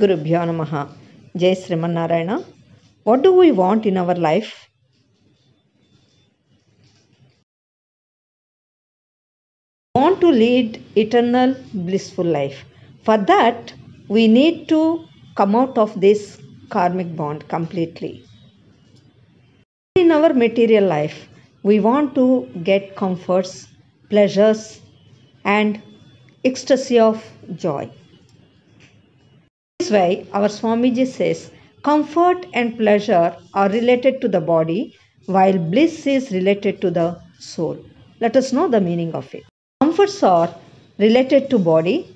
Gurubhyo Namaha. Jai Srimanarayana. What do we want in our life? want to lead eternal blissful life. For that, we need to come out of this karmic bond completely. In our material life, we want to get comforts, pleasures, and ecstasy of joy. This way, our Swamiji says, comfort and pleasure are related to the body, while bliss is related to the soul. Let us know the meaning of it. Comforts are related to body,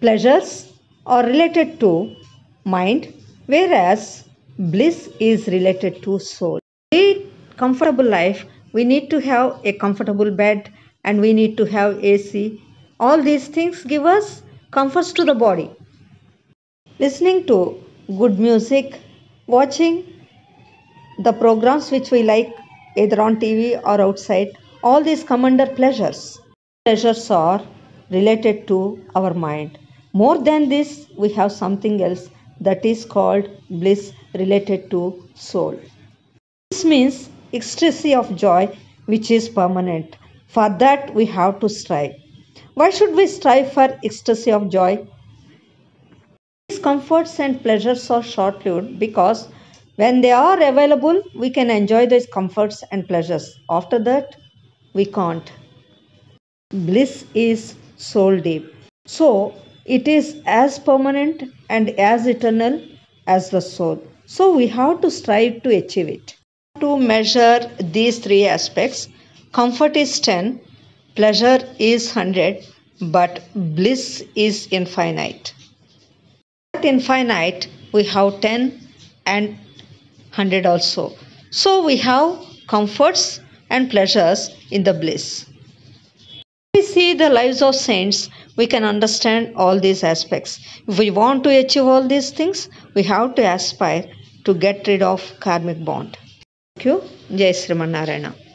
pleasures are related to mind, whereas bliss is related to soul. In comfortable life, we need to have a comfortable bed and we need to have AC. All these things give us comforts to the body. Listening to good music, watching the programs which we like either on TV or outside, all these come under pleasures. Pleasures are related to our mind. More than this, we have something else that is called bliss related to soul. This means ecstasy of joy which is permanent. For that, we have to strive. Why should we strive for ecstasy of joy? Comforts and pleasures are short lived because when they are available, we can enjoy those comforts and pleasures. After that, we can't. Bliss is soul deep. So, it is as permanent and as eternal as the soul. So, we have to strive to achieve it. To measure these three aspects, comfort is 10, pleasure is 100, but bliss is infinite. Infinite, we have 10 and 100 also. So, we have comforts and pleasures in the bliss. If we see the lives of saints, we can understand all these aspects. If we want to achieve all these things, we have to aspire to get rid of karmic bond. Thank you. Jai Srimanarayana.